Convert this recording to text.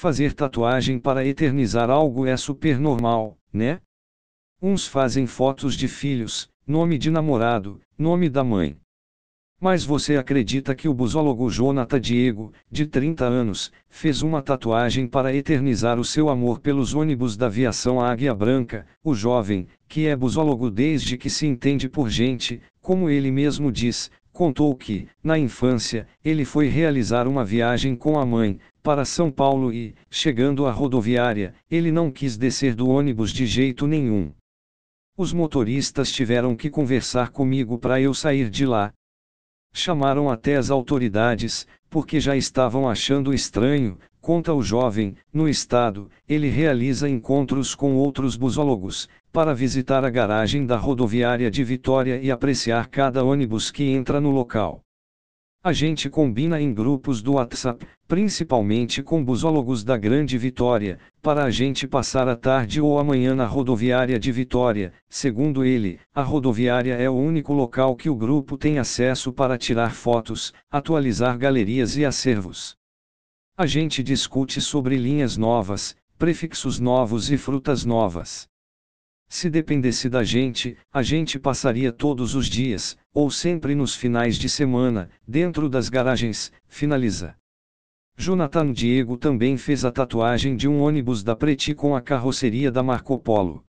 Fazer tatuagem para eternizar algo é super normal, né? Uns fazem fotos de filhos, nome de namorado, nome da mãe. Mas você acredita que o busólogo Jonathan Diego, de 30 anos, fez uma tatuagem para eternizar o seu amor pelos ônibus da aviação Águia Branca, o jovem, que é busólogo desde que se entende por gente, como ele mesmo diz, contou que, na infância, ele foi realizar uma viagem com a mãe, para São Paulo e, chegando à rodoviária, ele não quis descer do ônibus de jeito nenhum. Os motoristas tiveram que conversar comigo para eu sair de lá, Chamaram até as autoridades, porque já estavam achando estranho, conta o jovem, no estado, ele realiza encontros com outros busólogos, para visitar a garagem da rodoviária de Vitória e apreciar cada ônibus que entra no local. A gente combina em grupos do WhatsApp, principalmente com busólogos da Grande Vitória, para a gente passar a tarde ou amanhã na rodoviária de Vitória. Segundo ele, a rodoviária é o único local que o grupo tem acesso para tirar fotos, atualizar galerias e acervos. A gente discute sobre linhas novas, prefixos novos e frutas novas. Se dependesse da gente, a gente passaria todos os dias, ou sempre nos finais de semana, dentro das garagens, finaliza. Jonathan Diego também fez a tatuagem de um ônibus da Preti com a carroceria da Marco Polo.